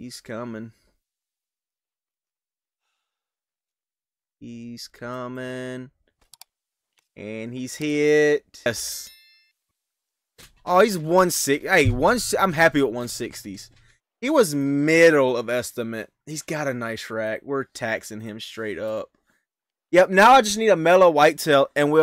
He's coming. He's coming. And he's hit. Yes. Oh, he's 160. Hey, one. I'm happy with one sixties. He was middle of estimate. He's got a nice rack. We're taxing him straight up. Yep. Now I just need a mellow whitetail, and we'll.